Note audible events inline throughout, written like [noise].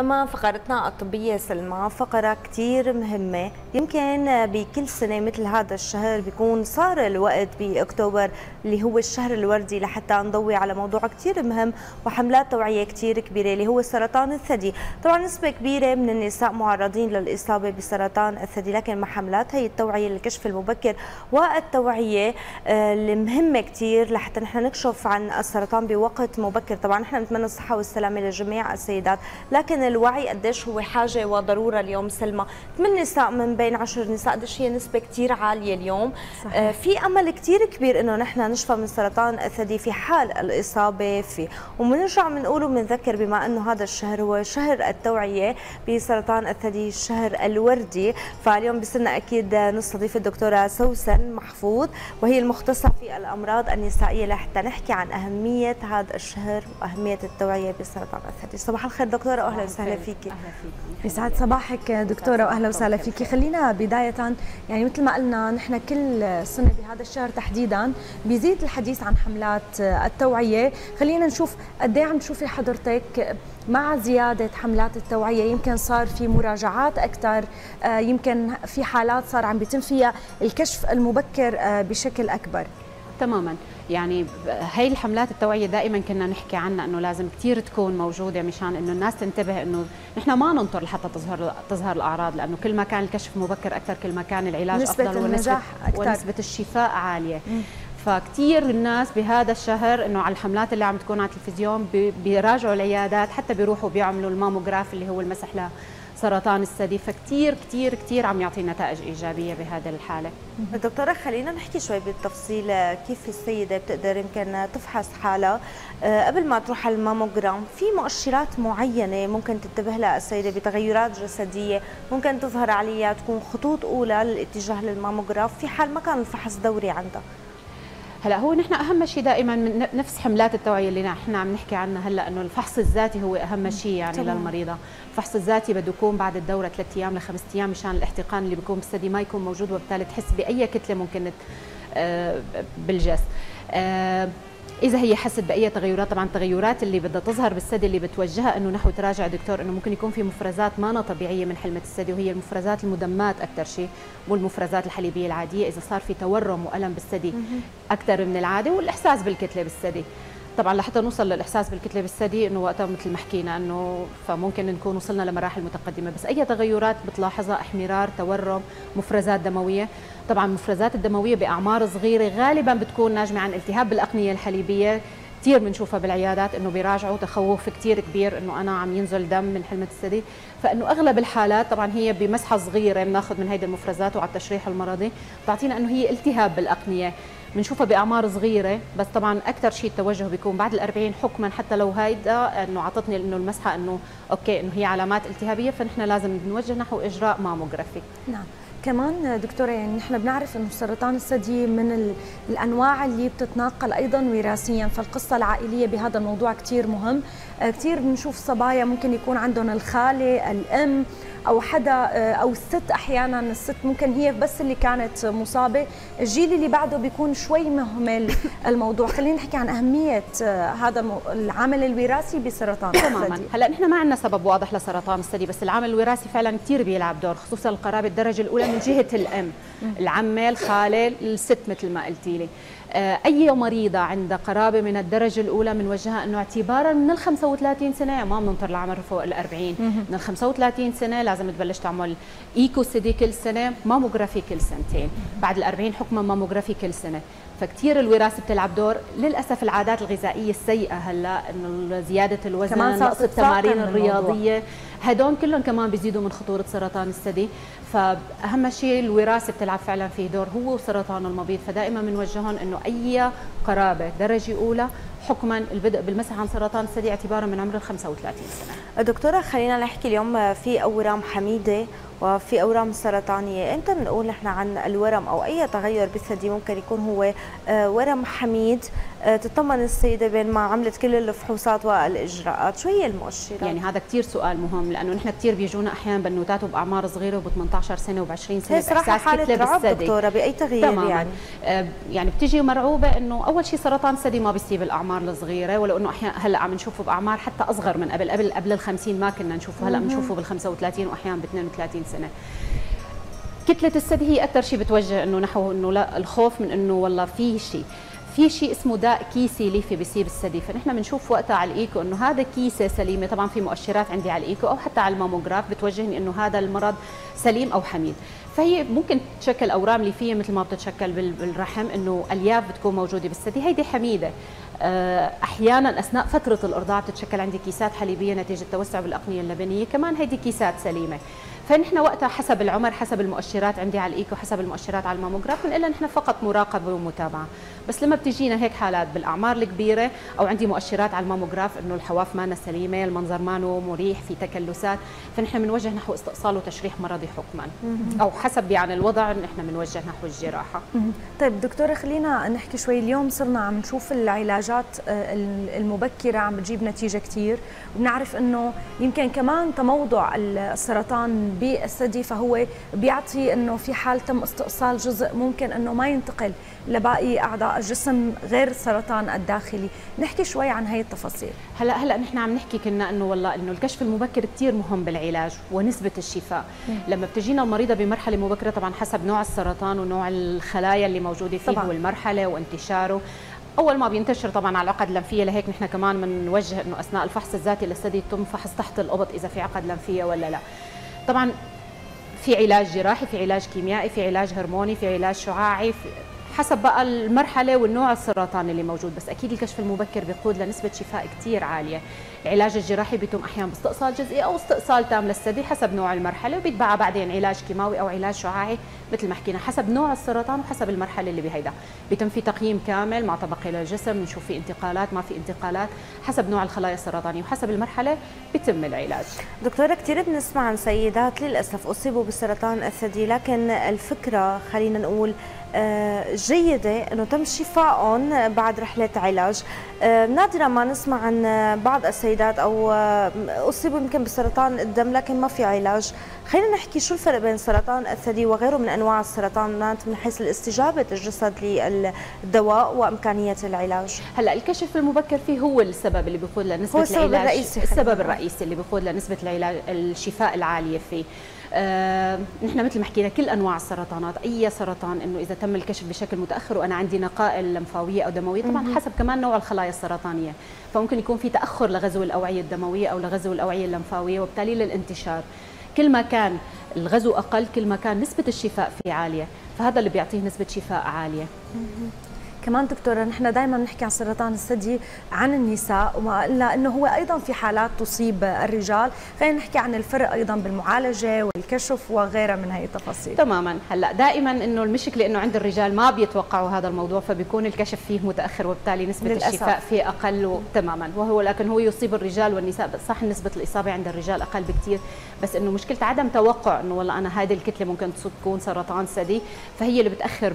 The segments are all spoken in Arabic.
أما فقرتنا الطبية سلمى فقرة كتير مهمة. يمكن بكل سنة مثل هذا الشهر بيكون صار الوقت بأكتوبر اللي هو الشهر الوردي لحتى نضوي على موضوع كتير مهم وحملات توعية كتير كبيرة اللي هو سرطان الثدي. طبعا نسبة كبيرة من النساء معرضين للإصابة بسرطان الثدي لكن مع حملات هي التوعية للكشف المبكر والتوعية آه، المهمة كتير لحتى نحن نكشف عن السرطان بوقت مبكر. طبعا نحن نتمنى الصحة والسلامة لجميع السيدات لكن الوعي قديش هو حاجة وضرورة اليوم سلمى. ثمان نساء من بين عشر نساء قديش هي نسبة كثير عالية اليوم. صحيح. آه في أمل كثير كبير إنه نحن نشفى من سرطان الثدي في حال الإصابة فيه. وبنرجع بنقول وبنذكر بما إنه هذا الشهر هو شهر التوعية بسرطان الثدي الشهر الوردي. فاليوم بصيرنا أكيد نستضيف الدكتورة سوسن محفوظ وهي المختصة في الأمراض النسائية لحتى نحكي عن أهمية هذا الشهر وأهمية التوعية بسرطان الثدي. صباح الخير دكتورة واهلا وسهلا فيكي. أهلا فيكي. يسعد صباحك دكتورة وأهلا وسهلا فيكي. خلينا بداية يعني مثل ما قلنا نحن كل سنة بهذا الشهر تحديدا بيزيد الحديث عن حملات التوعية. خلينا نشوف قد إيه عم تشوفي حضرتك مع زيادة حملات التوعية. يمكن صار في مراجعات أكثر آه، يمكن في حالات صار عم بيتم فيها الكشف المبكر آه، بشكل أكبر. تماما يعني هي الحملات التوعية دائما كنا نحكي عنها إنه لازم كثير تكون موجودة مشان إنه الناس تنتبه إنه نحن ما ننطر لحتى تظهر تظهر الأعراض لأنه كل ما كان الكشف مبكر أكثر كل ما كان العلاج نسبة أفضل ونسبه أكثر. ونسبة الشفاء عالية م. فكتير الناس بهذا الشهر إنه على الحملات اللي عم تكون على التلفزيون بيراجعوا العيادات حتى بيروحوا بيعملوا الماموغراف اللي هو المسح سرطان الثدي فكتير كتير كتير عم يعطي نتائج إيجابية بهذه الحالة. دكتورة خلينا نحكي شوي بالتفصيل كيف السيدة بتقدر يمكن تفحص حالها؟ آه، قبل ما تروح على الماموجرام في مؤشرات معينة ممكن تنتبه لها السيدة بتغيرات جسدية ممكن تظهر عليها تكون خطوط أولى للاتجاه للماموجراف؟ في حال ما كان الفحص دوري عندها. هلا هو نحن أهم شيء دائما من نفس حملات التوعية اللي نحن عم نحكي عنها هلا إنه الفحص الذاتي هو أهم شيء يعني طبعا. للمريضة، الفحص الذاتي بده يكون بعد الدورة ثلاث أيام لخمس أيام مشان الاحتقان اللي بيكون بالثدي ما يكون موجود وبالتالي تحس بأي كتلة ممكن آه، بالجسم. إذا هي حست بأي تغيرات؟ طبعا التغيرات اللي بدها تظهر بالثدي اللي بتوجهها إنه نحو تراجع دكتور إنه ممكن يكون في مفرزات ما طبيعية من حلمة الثدي وهي المفرزات المدمات أكثر شيء مو المفرزات الحليبية العادية إذا صار في تورم وألم بالثدي أكثر من العادة والإحساس بالكتلة بالثدي. طبعا لحتى نوصل للإحساس بالكتلة بالثدي إنه وقتها مثل ما حكينا إنه فممكن نكون وصلنا لمراحل متقدمة. بس أي تغيرات بتلاحظها؟ احمرار تورم مفرزات دموية. طبعا المفرزات الدموية بأعمار صغيرة غالبا بتكون ناجمة عن التهاب بالأقنية الحليبية. كثير بنشوفها بالعيادات إنه بيراجعوا تخوف كثير كبير إنه أنا عم ينزل دم من حلمة الثدي. فإنه أغلب الحالات طبعا هي بمسحة صغيرة بناخذ من هيدي المفرزات وعلى التشريح المرضي. بتعطينا إنه هي التهاب بالأقنية. بنشوفها بأعمار صغيرة بس طبعا أكثر شيء التوجه بيكون بعد ال40 حكما حتى لو هيدا إنه عطتني إنه المسحة إنه okay إنه هي علامات التهابية فنحن لازم نوجه نحو إجراء ماموغرافي. نعم. كمان دكتورة يعني نحن بنعرف إنه سرطان الثدي من الأنواع اللي بتتناقل أيضا وراثيا فالقصة العائلية بهذا الموضوع كثير مهم. آه، كثير بنشوف صبايا ممكن يكون عندهم الخالة الأم أو حدا آه، أو الست أحيانا الست ممكن هي بس اللي كانت مصابة. الجيل اللي بعده بيكون شوي مهمل [laughs] الموضوع. خلينا نحكي عن أهمية آه، هذا العامل الوراثي بسرطان تماما. هلأ نحن ما عندنا سبب واضح لسرطان الثدي بس العامل الوراثي فعلا كثير بيلعب دور خصوصا القرابة الدرجة الأولى من جهة الأم العمه الخاله الست مثل ما قلتي لي. آه، أي مريضه عندها قرابة من الدرجة الأولى بنوجهها إنه اعتبارا من ال 35 سنة ما بننطر لعمر فوق ال 40 من ال 35 سنة لازم تبلش تعمل ايكو ثدي كل سنة ماموغرافي كل سنتين. بعد ال 40 حكما ماموغرافي كل سنة. فكتير الوراثة بتلعب دور. للأسف العادات الغذائية السيئة هلأ إنه زيادة الوزن نقص التمارين الرياضية. هدول كلهم كمان بيزيدوا من خطورة سرطان الثدي. فأهم شيء الوراثة بتلعب فعلا فيه دور هو وسرطان المبيض فدائما بنوجههم إنه أي قرابة درجة أولى حكما البدء بالمسح عن سرطان الثدي اعتبارا من عمر ال 35 سنة. دكتورة خلينا نحكي اليوم في أورام حميدة وفي أورام سرطانية إمتى بنقول نحن عن الورم أو أي تغير بالثدي ممكن يكون هو آه، ورم حميد آه، تطمن السيدة بين ما عملت كل الفحوصات والإجراءات شو هي المؤشرات؟ يعني هذا كثير سؤال مهم لأنه نحن كثير بيجونا أحيانا بنوتات وبأعمار صغيرة وب 18 سنة وب 20 سنة بإحساس حالة رعب دكتورة بأي تغيير تماما. يعني آه يعني بتيجي مرعوبة إنه أول شيء سرطان الثدي ما بيصيب الأعمار الصغيرة ولو إنه أحيانا هلأ عم نشوفه بأعمار حتى أصغر من قبل قبل قبل ال 50 ما كنا نشوفه هلأ بنشوفه بال 35 وأحيانا ب 32 سنة. كتلة الثدي هي أكثر شيء بتوجه إنه نحو إنه لا الخوف من إنه والله في شيء في شيء اسمه داء كيسي ليفي بيصيب الثدي فنحن بنشوف وقتها على الإيكو إنه هذا كيسة سليمة طبعا في مؤشرات عندي على الإيكو أو حتى على الماموجراف بتوجهني إنه هذا المرض سليم أو حميد. فهي ممكن تشكل أورام ليفية مثل ما بتتشكل بالرحم إنه ألياف بتكون موجودة بالثدي. هيدي حميدة. آه، أحيانا أثناء فترة الأرضاع بتتشكل عندي كيسات حليبية نتيجة توسع بالأقنية اللبنية. كمان هيدي كيسات سليمة. فنحن وقتها حسب العمر حسب المؤشرات عندي على الإيكو حسب المؤشرات على الماموجراف بنقول نحن فقط مراقبة ومتابعة. بس لما بتجينا هيك حالات بالأعمار الكبيرة أو عندي مؤشرات على الماموجراف إنه الحواف مانا سليمة المنظر مانو مريح في تكلسات فنحن بنوجه نحو استئصال وتشريح مرضي حكما أو حسب يعني الوضع نحن بنوجه نحو الجراحة. طيب دكتورة خلينا نحكي شوي. اليوم صرنا عم نشوف العلاجات آه، المبكرة عم بتجيب نتيجة كثير وبنعرف إنه يمكن كمان تموضع السرطان بالثدي فهو بيعطي إنه في حال تم استئصال جزء ممكن إنه ما ينتقل لباقي أعضاء الجسم غير السرطان الداخلي، نحكي شوي عن هي التفاصيل. هلا هلا نحن عم نحكي كنا إنه والله إنه الكشف المبكر كثير مهم بالعلاج ونسبة الشفاء، مم. لما بتجينا المريضه بمرحلة مبكرة طبعا حسب نوع السرطان ونوع الخلايا اللي موجودة فيه طبعا. والمرحلة وانتشاره أول ما بينتشر طبعا على العقد اللمفيه لهيك نحن كمان بنوجه إنه أثناء الفحص الذاتي للثدي يتم فحص تحت القبط إذا في عقد لمفيه ولا لا طبعا في علاج جراحي في علاج كيميائي في علاج هرموني في علاج شعاعي في حسب بقى المرحلة والنوع السرطان اللي موجود بس أكيد الكشف المبكر بيقود لنسبة شفاء كثير عالية. العلاج الجراحي بيتم أحيانا باستئصال جزئي أو استئصال تام للثدي حسب نوع المرحلة وبيتبعها بعدين علاج كيماوي أو علاج شعاعي مثل ما حكينا حسب نوع السرطان وحسب المرحلة اللي بهيدا. بيتم في تقييم كامل مع طبقه للجسم بنشوف في انتقالات ما في انتقالات حسب نوع الخلايا السرطانية وحسب المرحلة بيتم العلاج. دكتورة كثير بنسمع عن سيدات للأسف أصيبوا بسرطان الثدي لكن الفكرة خلينا نقول آه، جيدة أنه تم شفائهم بعد رحلة علاج. آه، نادرا ما نسمع عن بعض السيدات أو آه، أصيبوا يمكن بسرطان الدم لكن ما في علاج. خلينا نحكي شو الفرق بين سرطان الثدي وغيره من أنواع السرطانات من حيث استجابة الجسد للدواء وإمكانية العلاج. هلا الكشف المبكر فيه هو السبب اللي بيقود لنسبة هو السبب العلاج. الرئيسي السبب الرئيسي اللي بيقود لنسبة العلاج الشفاء العالية فيه. نحن مثل ما حكينا كل أنواع السرطانات أي سرطان إنه إذا تم الكشف بشكل متأخر وأنا عندي نقائل لمفاويه أو دموية طبعا حسب كمان نوع الخلايا السرطانية. فممكن يكون في تأخر لغزو الأوعية الدموية أو لغزو الأوعية اللمفاوية وبالتالي للانتشار. كل ما كان الغزو أقل كل ما كان نسبة الشفاء فيه عالية. فهذا اللي بيعطيه نسبة شفاء عالية. كمان دكتورة نحن دائما نحكي عن سرطان الثدي عن النساء وما الا إنه هو أيضا في حالات تصيب الرجال خلينا نحكي عن الفرق أيضا بالمعالجة والكشف وغيرها من هي التفاصيل. تماما. هلأ دائما إنه المشكلة إنه عند الرجال ما بيتوقعوا هذا الموضوع فبيكون الكشف فيه متأخر وبالتالي نسبة للأسف. الشفاء فيه أقل تماما. وهو لكن هو يصيب الرجال والنساء صح نسبة الإصابة عند الرجال أقل بكثير بس إنه مشكلة عدم توقع إنه والله أنا هذه الكتلة ممكن تكون سرطان ثدي فهي اللي بتأخر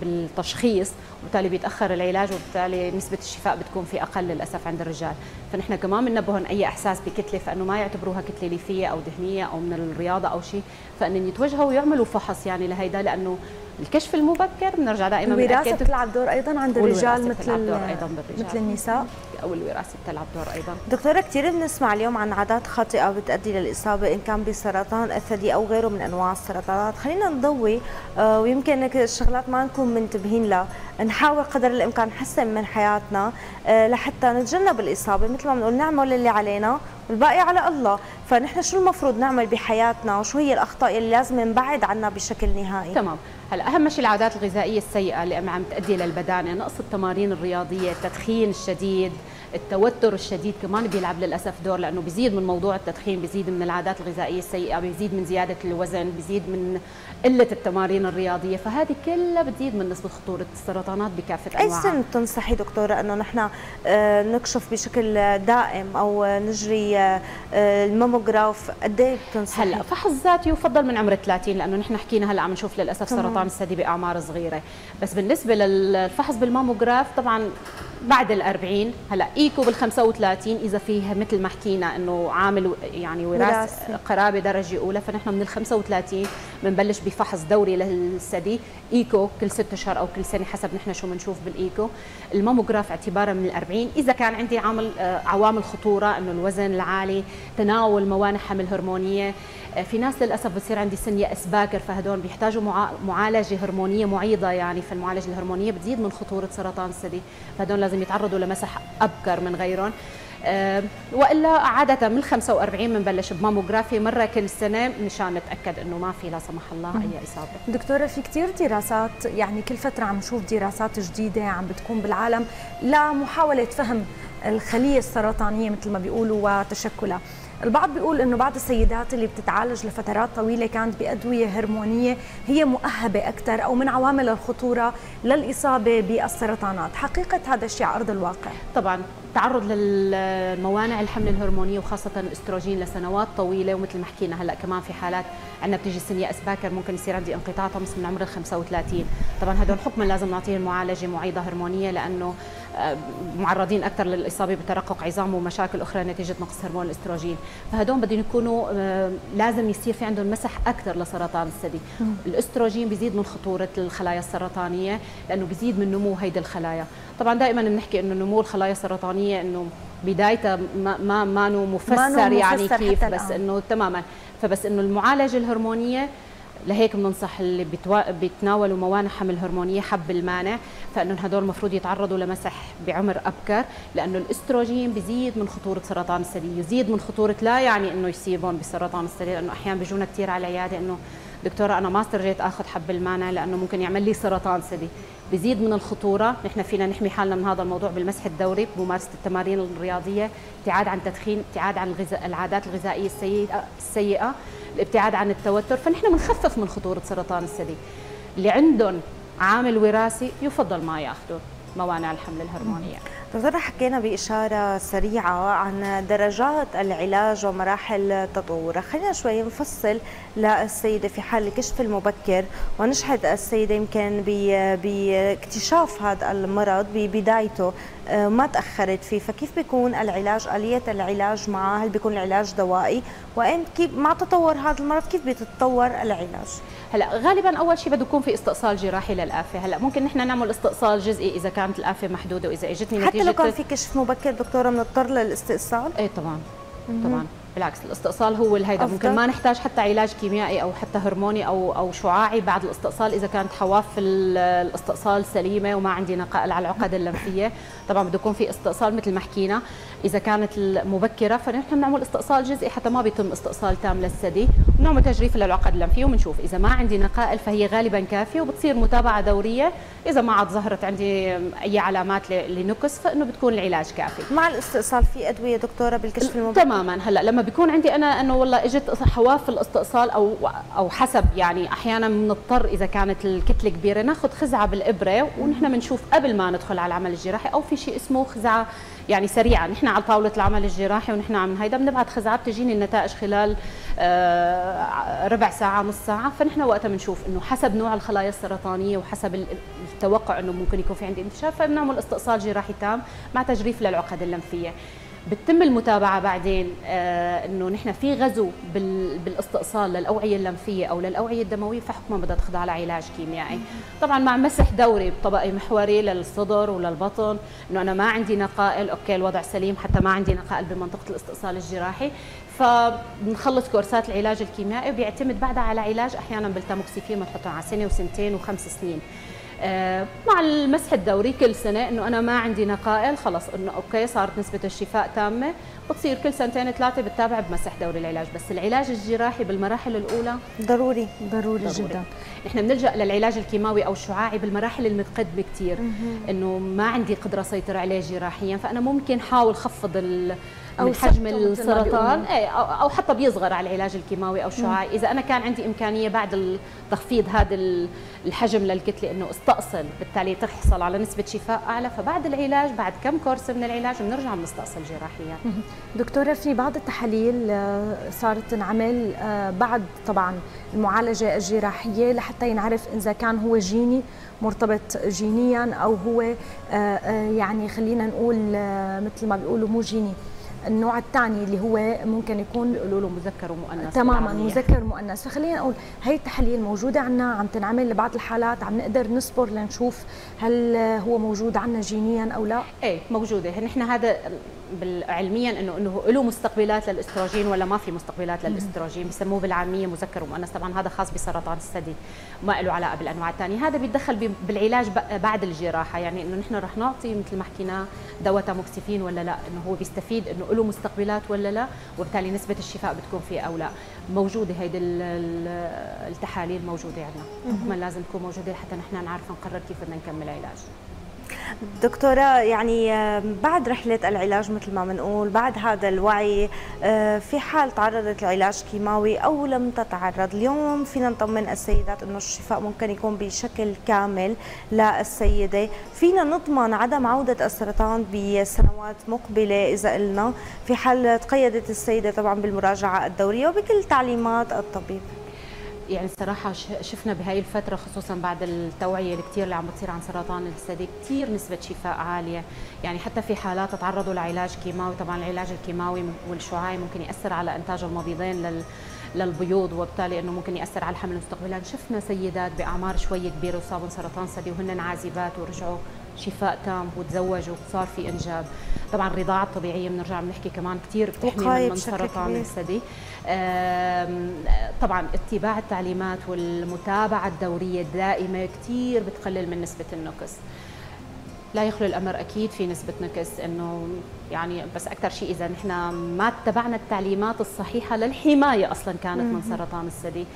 بالتشخيص وبالتالي بيتأخر العلاج وبالتالي نسبة الشفاء بتكون في أقل للأسف عند الرجال. فنحن كمان بننبههم أي إحساس بكتلة فإنه ما يعتبروها كتلة ليفية أو دهنية أو من الرياضة أو شيء فان يتوجهوا ويعملوا فحص يعني لهيدا لأنه الكشف المبكر بنرجع دائما الوراثة بتلعب دور أيضا عند الرجال مثل أيضا مثل النساء. أو الوراثة بتلعب دور أيضا. دكتورة كثير بنسمع اليوم عن عادات خاطئة بتؤدي للإصابة إن كان بسرطان الثدي أو غيره من أنواع السرطانات. خلينا نضوي آه، ويمكن الشغلات ما نكون منتبهين لها نحاول قدر الإمكان نحسن من حياتنا آه، لحتى نتجنب الإصابة. مثل ما بنقول نعمل اللي علينا والباقي على الله. فنحن شو المفروض نعمل بحياتنا؟ وشو هي الأخطاء اللي لازم نبعد عنها بشكل نهائي؟ تمام. هلا اهم شيء العادات الغذائية السيئة اللي عم تؤدي للبدانه نقص التمارين الرياضية التدخين الشديد التوتر الشديد كمان بيلعب للأسف دور لأنه بيزيد من موضوع التدخين بيزيد من العادات الغذائية السيئة بيزيد من زيادة الوزن بيزيد من قلة التمارين الرياضية. فهذه كلها بتزيد من نسبة خطورة السرطانات بكافة أنواعها. اي سن تنصحي دكتورة إنه نحن آه، نكشف بشكل دائم أو نجري آه، الماموغراف؟ قد إيه بتنصحي؟ هلأ فحص ذاتي يفضل من عمر 30 لأنه نحن حكينا هلأ عم نشوف للأسف سرطان الثدي بأعمار صغيرة. بس بالنسبة للفحص بالماموغراف طبعا بعد ال 40 هلأ إيكو بال 35 إذا فيها مثل ما حكينا إنه عامل يعني وراثي قرابة درجة أولى فنحن من ال 35 بنبلش بفحص دوري للثدي. إيكو كل ست أشهر أو كل سنة حسب نحن شو بنشوف بالإيكو. الماموغراف اعتبارا من ال 40 إذا كان عندي عامل آه، عوامل خطورة إنه الوزن العالي تناول موانع حمل هرمونية في ناس للأسف بصير عندي سن يأس باكر فهدول بيحتاجوا معالجة هرمونية معيضة يعني في المعالجه الهرمونية بتزيد من خطورة سرطان الثدي فهدول لازم يتعرضوا لمسح أبكر من غيرهم وإلا عادة من 45 بنبلش بماموغرافي مرة كل سنة مشان نتأكد إنه ما في لا سمح الله أي إصابة. دكتورة في كثير دراسات يعني كل فترة عم نشوف دراسات جديدة عم بتكون بالعالم لمحاوله فهم الخلية السرطانية مثل ما بيقولوا وتشكلها. البعض بيقول إنه بعض السيدات اللي بتتعالج لفترات طويلة كانت بأدوية هرمونية هي مؤهبة أكثر أو من عوامل الخطورة للإصابة بالسرطانات، حقيقة هذا الشيء على ارض الواقع. طبعا التعرض للموانع الحمل الهرمونية وخاصة الأستروجين لسنوات طويلة ومثل ما حكينا هلأ كمان في حالات عندنا بتيجي يأس باكر ممكن يصير عندي انقطاع طمس من عمر ال 35 طبعا هدول حكما لازم نعطيهم معالجة معيضة هرمونية لأنه معرضين أكثر للإصابة بترقق عظام ومشاكل أخرى نتيجة نقص هرمون الإستروجين. فهدول بدهم يكونوا آه، لازم يصير في عندهم مسح أكثر لسرطان الثدي. الإستروجين بيزيد من خطورة الخلايا السرطانية لأنه بيزيد من نمو هيدي الخلايا. طبعا دائما بنحكي إنه نمو الخلايا السرطانية إنه بدايتها ما ما ما مفسر يعني كيف بس إنه تماما. فبس إنه المعالجة الهرمونية لهيك بننصح اللي بتوا... بيتناولوا موانع حمل هرمونيه حب المانع فانه هدول المفروض يتعرضوا لمسح بعمر أبكر لأنه الإستروجين بيزيد من خطورة سرطان الثدي يزيد من خطورة لا يعني إنه يصيبهم بسرطان الثدي لأنه أحيانا بيجونا كثير على العياده إنه دكتورة أنا ما استرجيت آخذ حب المانع لأنه ممكن يعمل لي سرطان ثدي بزيد من الخطورة نحن فينا نحمي حالنا من هذا الموضوع بالمسح الدوري بممارسة التمارين الرياضية ابتعاد عن التدخين ابتعاد عن الغذاء العادات الغذائية السيئة السيئة الابتعاد عن التوتر. فنحن بنخفف من خطورة سرطان الثدي اللي عندهم عامل وراثي يفضل ما ياخذوا موانع الحمل الهرمونية. دكتورة حكينا بإشارة سريعة عن درجات العلاج ومراحل التطور. خلينا شوي نفصل للسيدة في حال الكشف المبكر ونشهد السيدة يمكن بإكتشاف هذا المرض ببدايته. ما تأخرت فيه. فكيف بيكون العلاج؟ آلية العلاج معه؟ هل بيكون العلاج دوائي؟ وين كيف مع تطور هذا المرض كيف بيتطور العلاج؟ هلا غالبا أول شيء بده يكون في استئصال جراحي للآفة. هلا ممكن نحن نعمل استئصال جزئي إذا كانت الآفة محدودة وإذا إجتني نتيجه حتى لو كان في كشف مبكر دكتورة بنضطر للاستئصال؟ إيه طبعا. طبعا. بالعكس الاستئصال هو الهيدا. ممكن ما نحتاج حتى علاج كيميائي أو حتى هرموني أو أو شعاعي بعد الاستئصال إذا كانت حواف الاستئصال سليمة وما عندي نقائل على العقد اللمفية. طبعا بده يكون في استئصال مثل ما حكينا. إذا كانت مبكره فنحن بنعمل استئصال جزئي حتى ما بيتم استئصال تام للثدي بنعمل تجريف للعقد اللمفية وبنشوف إذا ما عندي نقائل فهي غالبا كافية وبتصير متابعة دورية. إذا ما عاد ظهرت عندي أي علامات لنقص فإنه بتكون العلاج كافي. مع الاستئصال في أدوية دكتورة بالكشف المبكر؟ تماما. هلأ لما بيكون عندي أنا إنه والله إجت حواف الاستئصال أو أو حسب يعني أحيانا بنضطر إذا كانت الكتلة كبيرة ناخذ خزعة بالإبرة ونحن بنشوف قبل ما ندخل على العمل الجراحي أو في شيء اسمه خزعة يعني سريعة. نحن على طاولة العمل الجراحي ونحن عم هيدا بنبعث خزعة بتجيني النتائج خلال آه، ربع ساعة نص ساعة. فنحن وقتها بنشوف إنه حسب نوع الخلايا السرطانية وحسب التوقع إنه ممكن يكون في عندي انتشار فبنعمل استئصال جراحي تام مع تجريف للعقد اللمفية. بتتم المتابعة بعدين آه إنه نحن في غزو بالإستئصال للأوعية اللمفية أو للأوعية الدموية فحكما بدها تخضع لعلاج كيميائي. طبعا مع مسح دوري بطبقة محوري للصدر وللبطن إنه أنا ما عندي نقائل أوكي الوضع سليم حتى ما عندي نقائل بمنطقة الإستئصال الجراحي. فبنخلص كورسات العلاج الكيميائي وبيعتمد بعدها على علاج أحيانا بالتاموكسيفين بنحطه على سنة وسنتين وخمس سنين. مع المسح الدوري كل سنة إنه أنا ما عندي نقائل خلص إنه okay صارت نسبة الشفاء تامة. بتصير كل سنتين ثلاثة بتتابع بمسح دوري العلاج بس العلاج الجراحي بالمراحل الأولى؟ ضروري ضروري, ضروري. جدا. نحن بنلجأ للعلاج الكيماوي أو الشعاعي بالمراحل المتقدمة كثير إنه ما عندي قدرة أسيطر عليه جراحيا فأنا ممكن حاول خفض من حجم السرطان. اي أو حتى بيصغر على العلاج الكيماوي أو الشعاعي. إذا أنا كان عندي إمكانية بعد تخفيض هذا الحجم للكتلة إنه أستأصل بالتالي تحصل على نسبة شفاء أعلى. فبعد العلاج بعد كم كورس من العلاج بنرجع بنستأصل جراحيا. دكتورة في بعض التحاليل آه، صارت تنعمل آه، بعد طبعا المعالجة الجراحية لحتى ينعرف إذا كان هو جيني مرتبط جينيا أو هو آه، يعني خلينا نقول مثل ما بيقولوا مو جيني. النوع الثاني اللي هو ممكن يكون بيقولوا له مذكر ومؤنث تماما مذكر ومؤنث فخلينا نقول هي التحاليل موجودة عندنا عم تنعمل لبعض الحالات عم نقدر نصبر لنشوف هل هو موجود عندنا جينيا أو لا. إيه موجودة. نحن هذا علميا انه إنه له مستقبلات للإستروجين ولا ما في مستقبلات للإستروجين؟ بسموه بالعامية مذكر ومؤنث. طبعا هذا خاص بسرطان الثدي ما له علاقة بالأنواع الثانية. هذا بيتدخل بالعلاج بعد الجراحة. يعني إنه نحن رح نعطي مثل ما حكينا دواء تاموكسيفين ولا لا؟ إنه هو بيستفيد إنه له مستقبلات ولا لا؟ وبالتالي نسبة الشفاء بتكون فيه أو لا؟ موجودة هيدي التحاليل موجودة عندنا. لازم تكون موجودة حتى نحن نعرف نقرر كيف بدنا نكمل علاج. دكتورة يعني بعد رحلة العلاج مثل ما بنقول بعد هذا الوعي آه، في حال تعرضت لعلاج كيماوي أو لم تتعرض اليوم فينا نطمن السيدات أنه الشفاء ممكن يكون بشكل كامل للسيدة. فينا نضمن عدم عودة السرطان بسنوات مقبلة إذا قلنا في حال تقيدت السيدة طبعا بالمراجعة الدورية وبكل تعليمات الطبيب. يعني صراحة شفنا بهاي الفترة خصوصا بعد التوعية الكثير اللي عم بتصير عن سرطان الثدي كثير نسبة شفاء عالية. يعني حتى في حالات تعرضوا لعلاج كيماوي طبعا العلاج الكيماوي والشعاعي ممكن يأثر على إنتاج المبيضين لل للبيوض وبالتالي إنه ممكن يأثر على الحمل مستقبلا شفنا سيدات بأعمار شوي كبيرة وصابن سرطان ثدي وهن عازبات ورجعوا شفاء تام وتزوجوا وصار في إنجاب. طبعا الرضاعه الطبيعيه بنرجع بنحكي كمان كثير بتحمي من سرطان الثدي طبعا اتباع التعليمات والمتابعة الدورية الدائمة كثير بتقلل من نسبة النقص. لا يخلو الأمر أكيد في نسبة نقص إنه يعني بس أكثر شيء إذا نحن ما اتبعنا التعليمات الصحيحة للحماية أصلا كانت من سرطان الثدي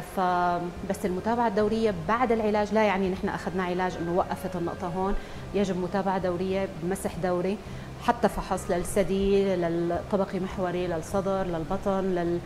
فبس المتابعة الدورية بعد العلاج لا يعني نحن أخذنا علاج أنه وقفت النقطة هون يجب متابعة دورية بمسح دوري حتى فحص للثدي للطبقي محوري للصدر للبطن لل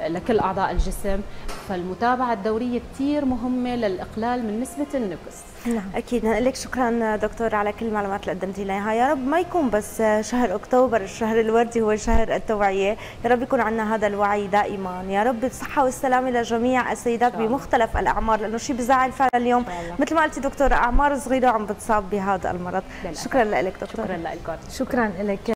لكل أعضاء الجسم. فالمتابعة الدورية كثير مهمة للإقلال من نسبة النقص. نعم. أكيد. لك شكرا دكتور على كل المعلومات اللي قدمتي لنا. يا رب ما يكون بس شهر أكتوبر الشهر الوردي هو شهر التوعية. يا رب يكون عندنا هذا الوعي دائما. يا رب الصحه والسلامة لجميع السيدات بمختلف الأعمار لأنه شيء بزعل فعلا اليوم. مثل ما قلتي دكتور أعمار صغيرة عم بتصاب بهذا المرض. شكرا لك دكتور. شكرا لك. شكرا لك.